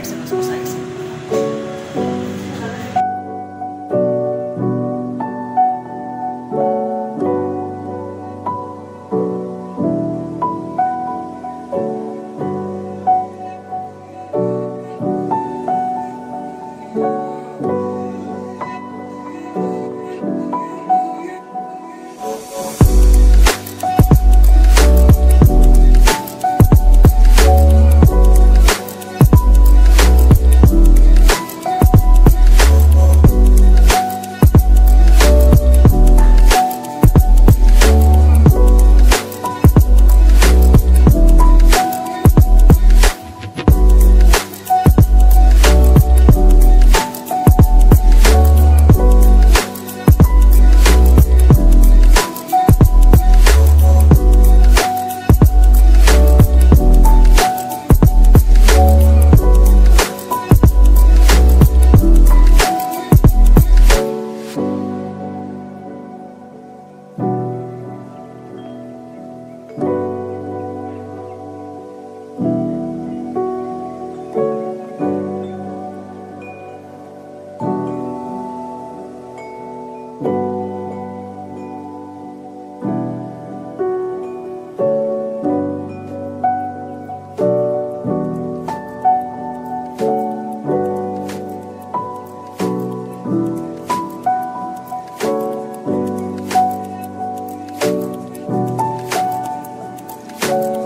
Christ and was beside him. you.